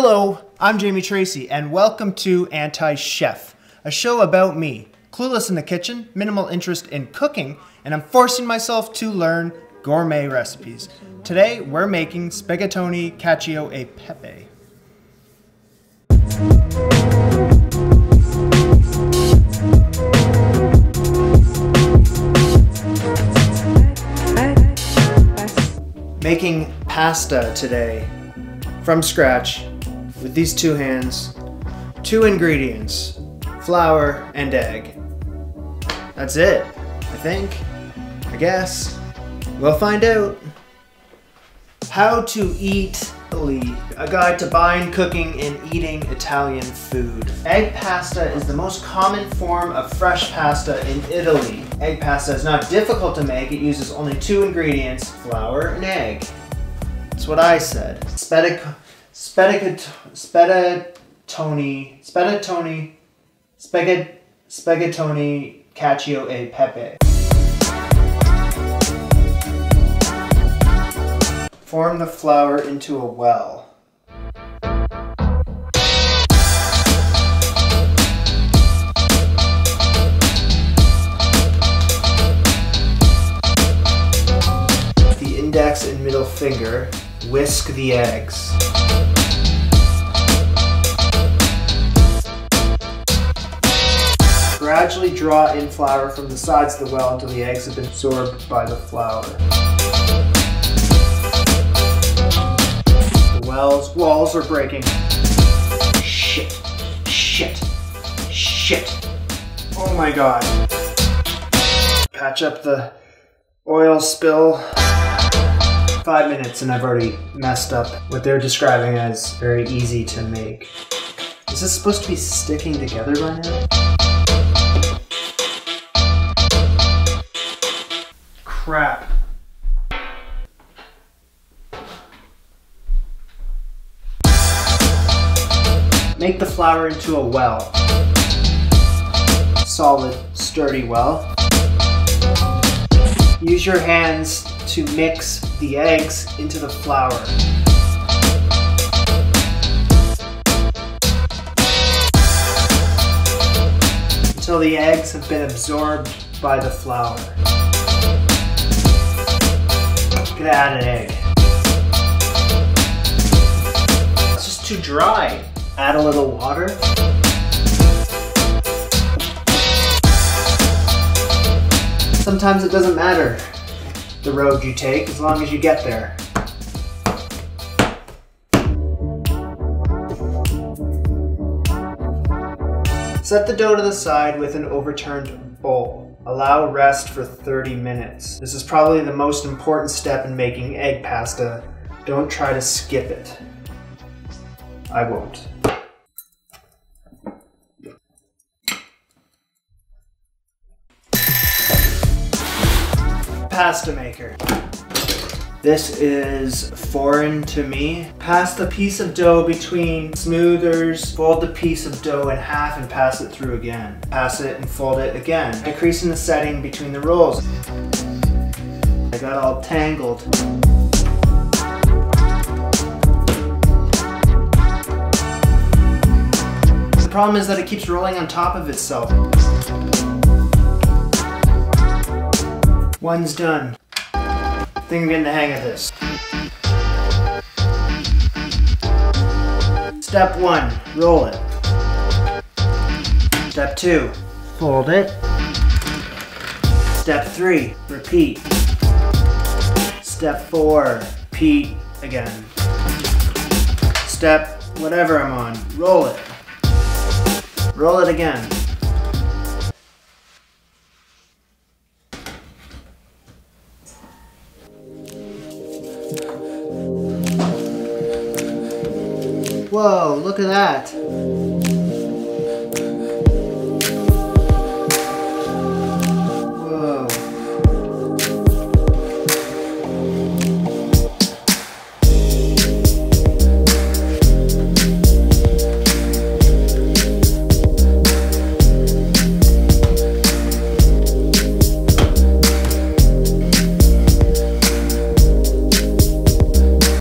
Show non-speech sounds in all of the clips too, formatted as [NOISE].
Hello, I'm Jamie Tracey, and welcome to Anti Chef, a show about me, clueless in the kitchen, minimal interest in cooking, and I'm forcing myself to learn gourmet recipes. Today, we're making spaghettoni cacio e pepe. Making pasta today from scratch with these two hands, two ingredients, flour and egg. That's it, I think, I guess. We'll find out. How to eat Italy, a guide to buying, cooking, and eating Italian food. Egg pasta is the most common form of fresh pasta in Italy. Egg pasta is not difficult to make, it uses only two ingredients, flour and egg. That's what I said. Spedic Spedicat Spedatoni Spedatoni Spaghet Spaghettoni Cacio e Pepe. Form the flour into a well. The index and middle finger whisk the eggs. Gradually draw in flour from the sides of the well until the eggs have been absorbed by the flour. The well's walls are breaking. Shit, shit, shit. Oh my god. Patch up the oil spill five minutes and I've already messed up what they're describing as very easy to make. Is this supposed to be sticking together by now? Crap. Make the flour into a well. Solid, sturdy well. Use your hands to mix the eggs into the flour. Until the eggs have been absorbed by the flour. Gonna add an egg. It's just too dry. Add a little water. Sometimes it doesn't matter the road you take as long as you get there. Set the dough to the side with an overturned bowl. Allow rest for 30 minutes. This is probably the most important step in making egg pasta. Don't try to skip it. I won't. pasta maker. This is foreign to me. Pass the piece of dough between smoothers, fold the piece of dough in half and pass it through again. Pass it and fold it again, decreasing the setting between the rolls. I got all tangled. The problem is that it keeps rolling on top of itself. One's done. Think I'm getting the hang of this. Step one, roll it. Step two, fold it. Step three, repeat. Step four, repeat again. Step whatever I'm on, roll it. Roll it again. Look at that.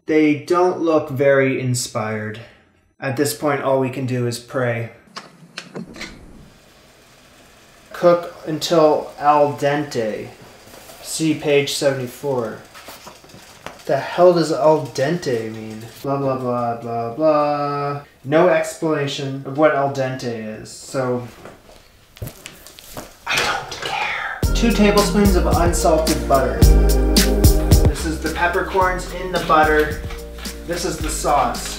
They don't look very inspired. At this point, all we can do is pray. Cook until al dente. See page 74. The hell does al dente mean? Blah blah blah blah blah. No explanation of what al dente is, so I don't care. Two tablespoons of unsalted butter. This is the peppercorns in the butter. This is the sauce.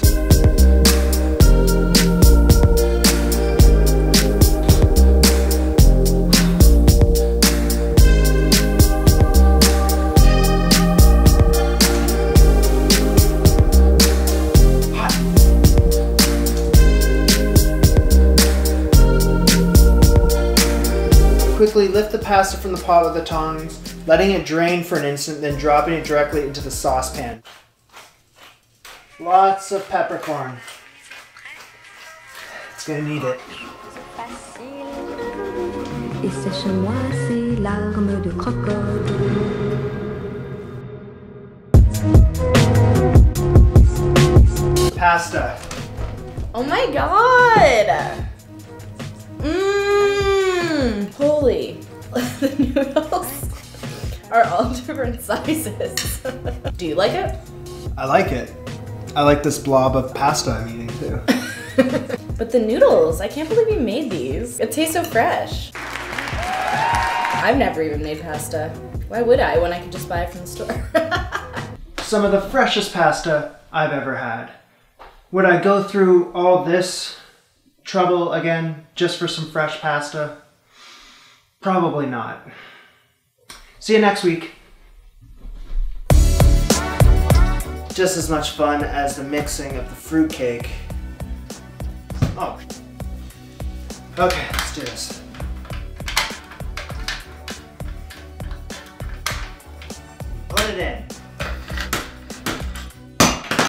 Lift the pasta from the pot with the tongs, letting it drain for an instant, then dropping it directly into the saucepan. Lots of peppercorn. It's gonna need it. Et sèche-moi ces larmes de crocodile. Pasta. Oh my god! Mmm! [LAUGHS] The noodles are all different sizes. Do you like it? I like it. I like this blob of pasta I'm eating too. [LAUGHS] But the noodles, I can't believe you made these. It tastes so fresh. I've never even made pasta. Why would I when I could just buy it from the store? [LAUGHS] Some of the freshest pasta I've ever had. Would I go through all this trouble again just for some fresh pasta? Probably not. See you next week. Just as much fun as the mixing of the fruitcake. Oh. Okay, let's do this. Put it in.